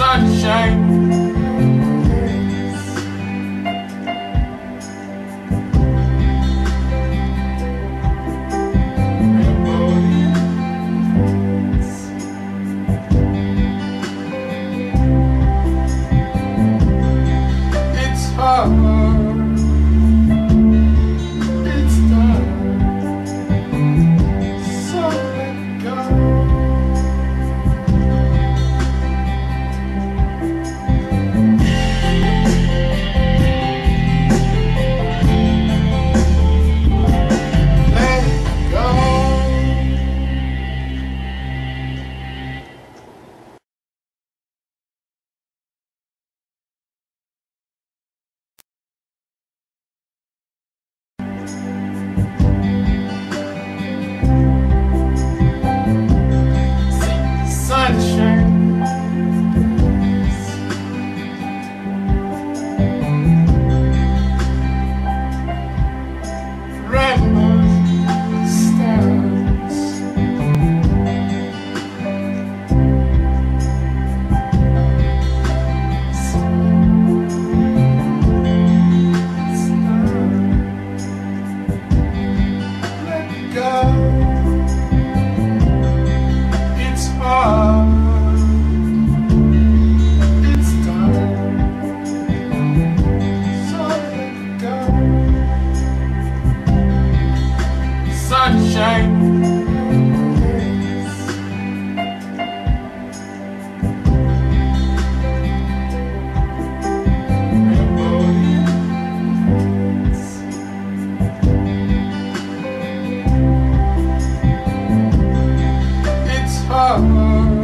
sunshine. heart.